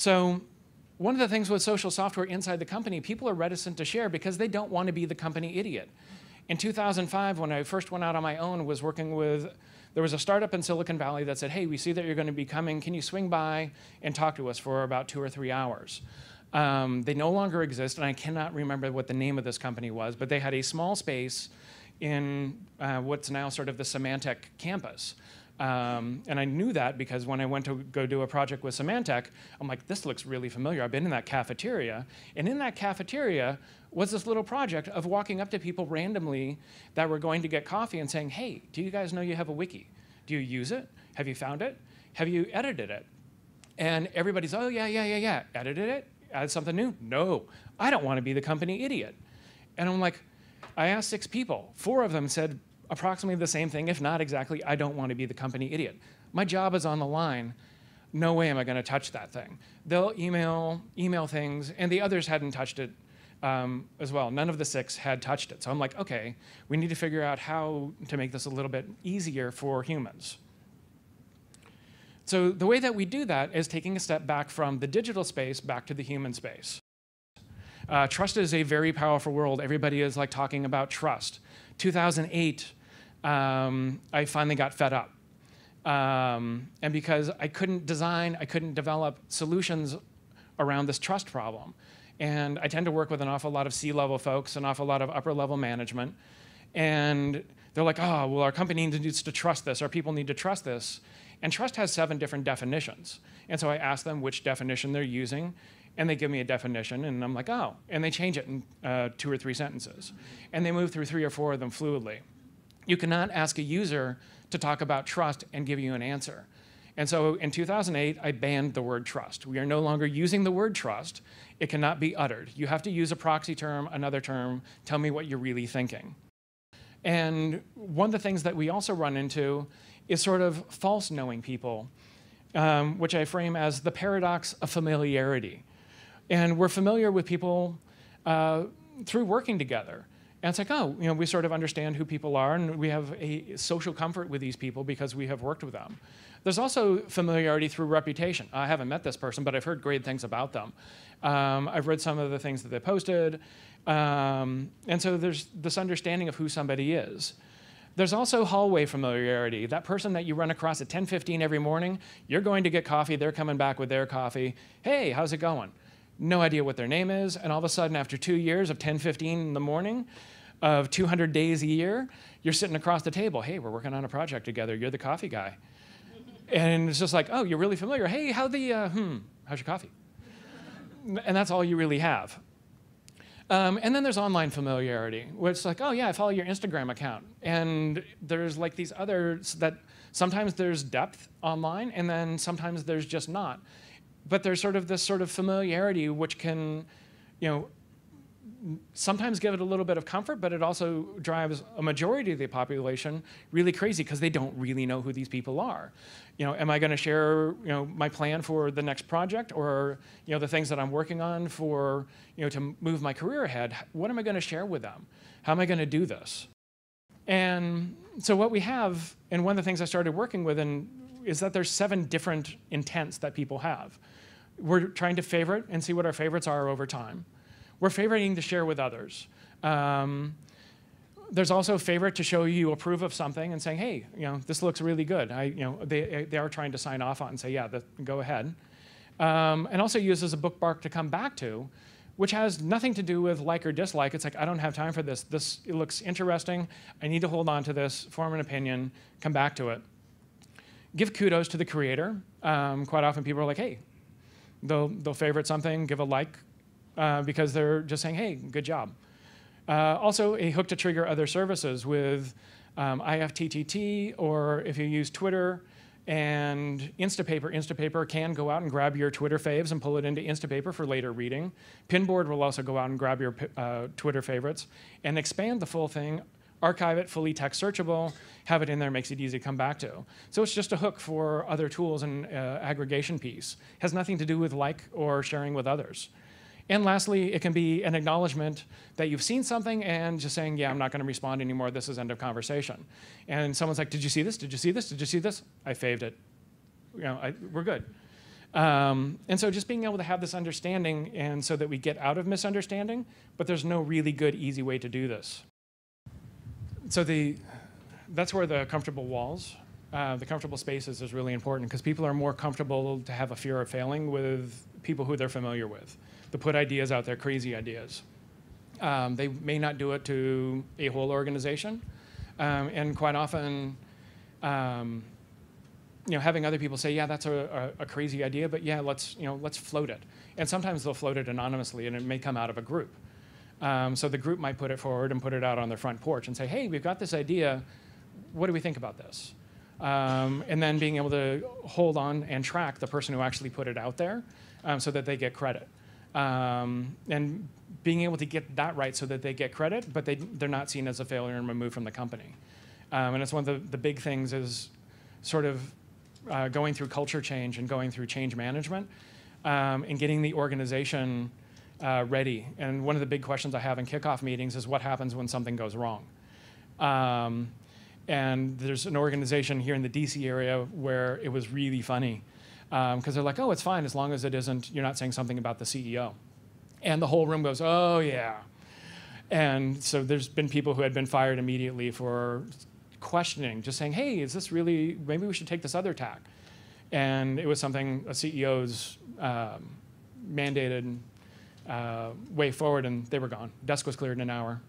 So one of the things with social software inside the company, people are reticent to share because they don't want to be the company idiot. In 2005, when I first went out on my own, was working with, there was a startup in Silicon Valley that said, hey, we see that you're going to be coming. Can you swing by and talk to us for about two or three hours? Um, they no longer exist, and I cannot remember what the name of this company was, but they had a small space in uh, what's now sort of the Symantec campus. Um, and I knew that because when I went to go do a project with Symantec, I'm like, this looks really familiar. I've been in that cafeteria. And in that cafeteria was this little project of walking up to people randomly that were going to get coffee and saying, hey, do you guys know you have a wiki? Do you use it? Have you found it? Have you edited it? And everybody's, oh, yeah, yeah, yeah, yeah. Edited it? Add something new? No, I don't want to be the company idiot. And I'm like, I asked six people. Four of them said approximately the same thing, if not exactly, I don't want to be the company idiot. My job is on the line. No way am I going to touch that thing. They'll email, email things, and the others hadn't touched it um, as well. None of the six had touched it. So I'm like, okay, we need to figure out how to make this a little bit easier for humans. So the way that we do that is taking a step back from the digital space back to the human space. Uh, trust is a very powerful world. Everybody is like talking about trust. 2008, um, I finally got fed up. Um, and because I couldn't design, I couldn't develop solutions around this trust problem. And I tend to work with an awful lot of C-level folks, an awful lot of upper-level management. And they're like, oh, well, our company needs to trust this, our people need to trust this. And trust has seven different definitions. And so I ask them which definition they're using, and they give me a definition, and I'm like, oh. And they change it in uh, two or three sentences. And they move through three or four of them fluidly. You cannot ask a user to talk about trust and give you an answer. And so in 2008, I banned the word trust. We are no longer using the word trust. It cannot be uttered. You have to use a proxy term, another term, tell me what you're really thinking. And one of the things that we also run into is sort of false knowing people, um, which I frame as the paradox of familiarity. And we're familiar with people uh, through working together. And it's like, oh, you know, we sort of understand who people are and we have a social comfort with these people because we have worked with them. There's also familiarity through reputation. I haven't met this person, but I've heard great things about them. Um, I've read some of the things that they posted. Um, and so there's this understanding of who somebody is. There's also hallway familiarity. That person that you run across at 10:15 every morning, you're going to get coffee, they're coming back with their coffee. Hey, how's it going? No idea what their name is, and all of a sudden after 2 years of 10, 15 in the morning, of 200 days a year, you're sitting across the table. Hey, we're working on a project together. You're the coffee guy. and it's just like, oh, you're really familiar. Hey, how the, uh, hmm, how's your coffee? and that's all you really have. Um, and then there's online familiarity, where it's like, oh yeah, I follow your Instagram account. And there's like these others that sometimes there's depth online, and then sometimes there's just not. But there's sort of this sort of familiarity which can, you know, sometimes give it a little bit of comfort, but it also drives a majority of the population really crazy because they don't really know who these people are. You know, am I going to share, you know, my plan for the next project or, you know, the things that I'm working on for, you know, to move my career ahead? What am I going to share with them? How am I going to do this? And so what we have, and one of the things I started working with and is that there's seven different intents that people have. We're trying to favorite and see what our favorites are over time. We're favoriting to share with others. Um, there's also favorite to show you approve of something and saying, hey, you know, this looks really good. I, you know, they, they are trying to sign off on and say, yeah, the, go ahead. Um, and also use as a bookmark to come back to, which has nothing to do with like or dislike. It's like, I don't have time for this. This looks interesting. I need to hold on to this, form an opinion, come back to it. Give kudos to the creator. Um, quite often people are like, hey, they'll, they'll favorite something, give a like, uh, because they're just saying, hey, good job. Uh, also, a hook to trigger other services with um, IFTTT, or if you use Twitter and Instapaper, Instapaper can go out and grab your Twitter faves and pull it into Instapaper for later reading. Pinboard will also go out and grab your uh, Twitter favorites and expand the full thing, archive it, fully text searchable, have it in there, makes it easy to come back to. So it's just a hook for other tools and uh, aggregation piece. Has nothing to do with like or sharing with others. And lastly, it can be an acknowledgement that you've seen something and just saying, yeah, I'm not going to respond anymore. This is end of conversation. And someone's like, did you see this? Did you see this? Did you see this? I faved it. You know, I, we're good. Um, and so just being able to have this understanding and so that we get out of misunderstanding, but there's no really good, easy way to do this. So the, that's where the comfortable walls, uh, the comfortable spaces is really important because people are more comfortable to have a fear of failing with people who they're familiar with, to put ideas out there, crazy ideas. Um, they may not do it to a whole organization. Um, and quite often, um, you know, having other people say, yeah, that's a, a, a, crazy idea, but yeah, let's, you know, let's float it. And sometimes they'll float it anonymously and it may come out of a group. Um, so the group might put it forward and put it out on their front porch and say, hey, we've got this idea. What do we think about this? Um, and then being able to hold on and track the person who actually put it out there um, so that they get credit. Um, and being able to get that right so that they get credit, but they, they're not seen as a failure and removed from the company. Um, and it's one of the, the big things is sort of uh, going through culture change and going through change management um, and getting the organization uh, ready. And one of the big questions I have in kickoff meetings is what happens when something goes wrong. Um, and there's an organization here in the DC area where it was really funny because um, they're like, oh, it's fine as long as it isn't, you're not saying something about the CEO. And the whole room goes, oh, yeah. And so there's been people who had been fired immediately for questioning, just saying, hey, is this really, maybe we should take this other tack. And it was something a CEO's um, mandated uh, way forward, and they were gone. Desk was cleared in an hour.